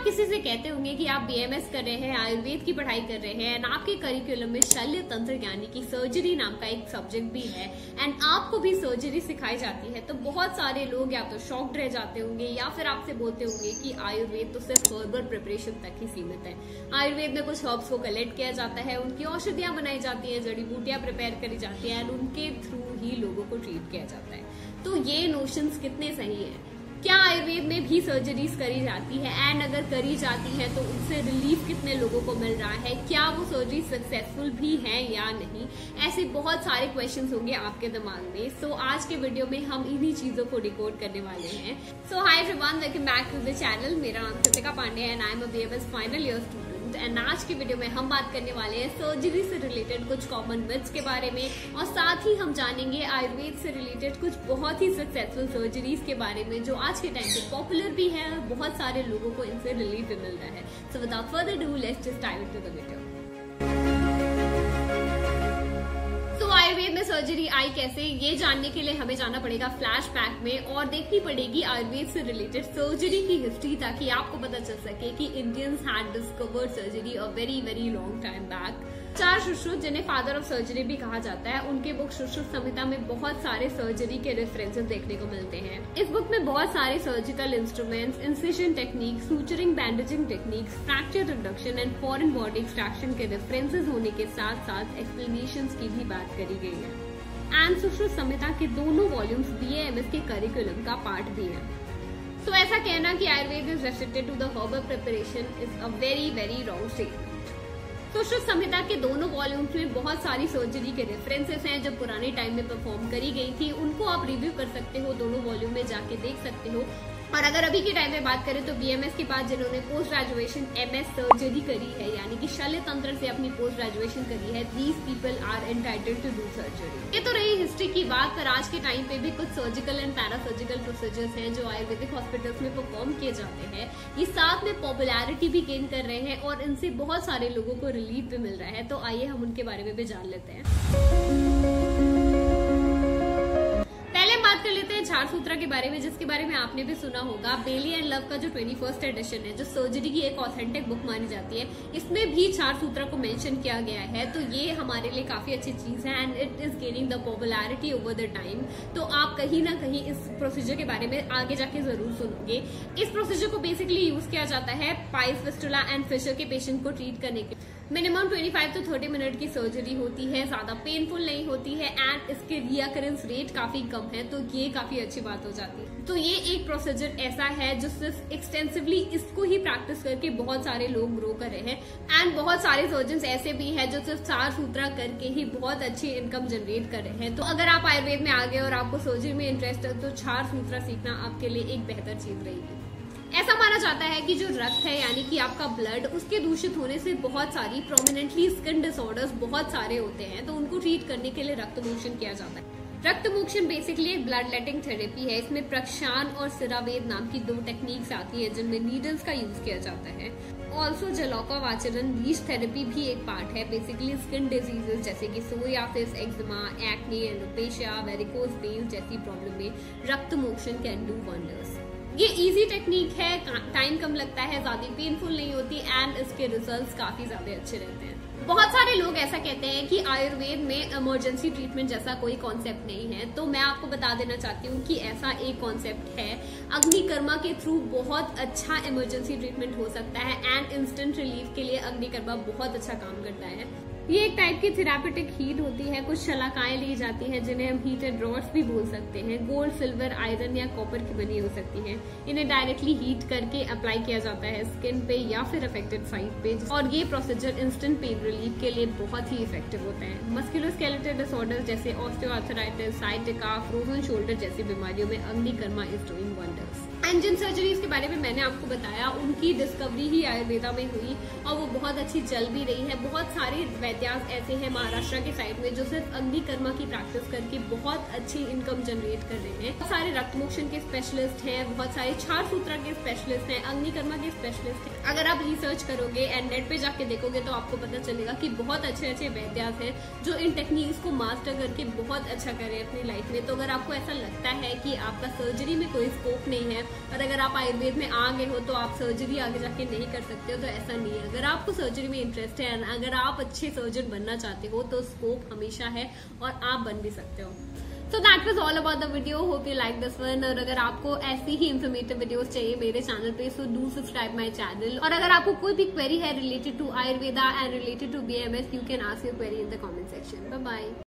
आप किसी से कहते होंगे कि आप बीएमएस कर रहे हैं, आयुर्वेद की पढ़ाई कर रहे हैं एंड आपके करिकुलम में शल्य तंत्र यानी कि सर्जरी नाम का एक सब्जेक्ट भी है एंड आपको भी सर्जरी सिखाई जाती है तो बहुत सारे लोग या तो शॉक्ड रह जाते होंगे, या फिर आपसे बोलते होंगे कि आयुर्वेद तो सिर्फ़ हर्बल प्रिपरेशन तक ही सीमित है। आयुर्वेद में कुछ हर्ब्स को कलेक्ट किया जाता है, उनकी औषधियाँ बनाई जाती है, जड़ी बूटियाँ प्रिपेयर करी जाती है एंड उनके थ्रू ही लोगों को ट्रीट किया जाता है। तो ये नोशंस कितने सही है? क्या आयुर्वेद में भी सर्जरीज करी जाती है? एंड अगर करी जाती है तो उससे रिलीफ कितने लोगों को मिल रहा है? क्या वो सर्जरी सक्सेसफुल भी है या नहीं? ऐसे बहुत सारे क्वेश्चन होंगे आपके दिमाग में। सो so, आज के वीडियो में हम इन्हीं चीज़ों को रिकॉर्ड करने वाले हैं। So hi welcome back to the channel मेरा नाम Kritika Pandey and I am a BMS final year student and आज की वीडियो में हम बात करने वाले हैं सर्जरी से रिलेटेड कुछ कॉमन मिथ्स के बारे में और साथ ही हम जानेंगे आयुर्वेद से रिलेटेड कुछ बहुत ही सक्सेसफुल सर्जरीज के बारे में जो आज के टाइम पे पॉपुलर भी है और बहुत सारे लोगों को इनसे रिलीफ मिल रहा है। So without further do let's just dive to the video Ayurveda में सर्जरी आई कैसे, ये जानने के लिए हमें जाना पड़ेगा फ्लैश बैक में और देखनी पड़ेगी आयुर्वेद से रिलेटेड सर्जरी की हिस्ट्री ताकि आपको पता चल सके कि Indians had discovered surgery a very very long time back चार सुश्रुत जिन्हें फादर ऑफ़ सर्जरी भी कहा जाता है, उनके बुक सुश्रुत संहिता में बहुत सारे सर्जरी के रेफरेंसेस देखने को मिलते हैं। इस बुक में बहुत सारे surgical instruments incision technique suturing bandaging techniques fracture reduction and foreign body extraction के रेफरेंसेज होने के साथ साथ एक्सप्लेनेशन की भी बात करी गई है। एंड सुश्रुत संहिता के दोनों वॉल्यूम्स बीएएमएस के करिकुलम का पार्ट भी है। तो ऐसा कहना कि Ayurveda is restricted to the herbal preparation is a very very wrong statement Sushruta Samhita के दोनों वॉल्यूम्स में बहुत सारी सर्जरी के रेफरेंसेस हैं जो पुराने टाइम में परफॉर्म करी गई थी। उनको आप रिव्यू कर सकते हो, दोनों वॉल्यूम में जाके देख सकते हो। और अगर अभी के टाइम में बात करें तो बीएमएस के बाद जिन्होंने पोस्ट ग्रेजुएशन एमएस सर्जरी करी है, यानी कि शल्य तंत्र से अपनी पोस्ट ग्रेजुएशन करी है these people are entitled to do surgery ये तो रही हिस्ट्री की बात, पर आज के टाइम पे भी कुछ सर्जिकल एंड पैरासर्जिकल प्रोसीजर्स हैं जो आयुर्वेदिक हॉस्पिटल्स में परफॉर्म किए जाते हैं। ये साथ में पॉपुलैरिटी भी गेन कर रहे हैं और इनसे बहुत सारे लोगों को रिलीफ भी मिल रहा है तो आइए हम उनके बारे में भी जान लेते हैं। झाड़ सूत्रा के बारे में, जिसके बारे में आपने भी सुना होगा बेली एंड लव का जो ट्वेंटी फ़र्स्ट एडिशन है, जो सर्जरी की एक ऑथेंटिक बुक मानी जाती है, इसमें भी चार सूत्रा को मेंशन किया गया है। तो ये हमारे लिए काफ़ी अच्छी चीज़ है and it is gaining the popularity over the time तो आप कहीं ना कहीं इस प्रोसीजर के बारे में आगे जाके ज़रूर सुनोगे। इस प्रोसीजर को बेसिकली यूज़ किया जाता है पाइस फिस्टुला एंड फिशर के पेशेंट को ट्रीट करने के मिनिमम 25 टू 30 मिनट की सर्जरी होती है, ज़्यादा पेनफुल नहीं होती है एंड इसके रियाकरेंस रेट काफ़ी कम है तो ये काफ़ी अच्छी बात हो जाती है। तो ये एक प्रोसीजर ऐसा है जो सिर्फ़ एक्सटेंसिवली इसको ही प्रैक्टिस करके बहुत सारे लोग ग्रो कर रहे हैं एंड बहुत सारे सर्जन ऐसे भी हैं जो सिर्फ़ चार सूत्रा करके ही बहुत अच्छी इनकम जनरेट कर रहे हैं। तो अगर आप आयुर्वेद में आ गए और आपको सर्जरी में इंटरेस्ट है तो चार सूत्रा सीखना आपके लिए एक बेहतर चीज़ रहेगी। ऐसा माना जाता है कि जो रक्त है, यानी कि आपका ब्लड उसके दूषित होने से बहुत सारी प्रोमिनेंटली स्किन डिसऑर्डर्स बहुत सारे होते हैं तो उनको ट्रीट करने के लिए रक्त मोशन किया जाता है। रक्त मोक्षण बेसिकली एक ब्लड लेटिंग थेरेपी है। इसमें प्रक्षान और सिरावेद नाम की दो टेक्निक्स आती है, जिनमें नीडल्स का यूज़ किया जाता है। ऑल्सो जलौका वाचरन लीच थेरेपी भी एक पार्ट है। बेसिकली स्किन डिजीजेस जैसे कि सोयासिस eczema acne alopecia varicose vein जैसी प्रॉब्लम में रक्त मोक्षण कैन डू वंडर्स ये इजी टेक्निक है टाइम कम लगता है, ज़्यादा पेनफुल नहीं होती एंड इसके रिजल्ट्स काफ़ी ज़्यादा अच्छे रहते हैं। बहुत सारे लोग ऐसा कहते हैं कि आयुर्वेद में इमरजेंसी ट्रीटमेंट जैसा कोई कॉन्सेप्ट नहीं है तो मैं आपको बता देना चाहती हूँ कि ऐसा एक कॉन्सेप्ट है। अग्निकर्मा के थ्रू बहुत अच्छा इमरजेंसी ट्रीटमेंट हो सकता है एंड इंस्टेंट रिलीफ के लिए अग्निकर्मा बहुत अच्छा काम करता है। ये एक टाइप की थेरापेटिक हीट होती है, कुछ शलाकाएँ ली जाती हैं, जिन्हें हम हीटेड रॉड्स भी बोल सकते हैं। गोल्ड सिल्वर आयरन या कॉपर की बनी हो सकती हैं। इन्हें डायरेक्टली हीट करके अप्लाई किया जाता है स्किन पे या फिर अफेक्टेड साइड पे। और ये प्रोसीजर इंस्टेंट पेन रिलीफ के लिए बहुत ही इफ़ेक्टिव होते हैं। मस्कुलोस्केलेटल डिसऑर्डर जैसे ऑस्टियोआर्थराइटिस साइटिका फ्रोजन शोल्डर जैसी बीमारियों में अग्निकर्मा इज़ डूइंग वंडर्स एंड जिन सर्जरीज के बारे में मैंने आपको बताया, उनकी डिस्कवरी ही आयुर्वेदा में हुई और वो बहुत अच्छी चल भी रही है। बहुत सारी वैद्यास ऐसे हैं महाराष्ट्र के साइड में जो सिर्फ़ अग्नि कर्मा की प्रैक्टिस करके बहुत अच्छी इनकम जनरेट कर रहे हैं। बहुत सारे रक्त मोशन के स्पेशलिस्ट हैं, बहुत सारे छार सूत्रा के स्पेशलिस्ट हैं अग्नि कर्मा के स्पेशलिस्ट हैं। अगर आप रिसर्च करोगे एंड नेट पे जाके देखोगे तो आपको पता चलेगा कि बहुत अच्छे अच्छे वैद्यास हैं जो इन टेक्निक्स को मास्टर करके बहुत अच्छा करें अपनी लाइफ में। तो अगर आपको ऐसा लगता है कि आपका सर्जरी में कोई स्कोप नहीं है और अगर आप आयुर्वेद में आ गए हो तो आप सर्जरी आगे जाके नहीं कर सकते हो तो ऐसा नहीं है। अगर आपको सर्जरी में इंटरेस्ट है अगर आप अच्छे सर्जन बनना चाहते हो तो स्कोप हमेशा है और आप बन भी सकते हो। So that was all about the video hope you like this one और अगर आपको ऐसी ही इन्फॉर्मेटिव वीडियोस चाहिए मेरे चैनल पे so do subscribe my channel और अगर आपको कोई भी क्वेरी है related to Ayurveda and related to B M S you can ask your query in the comment section bye bye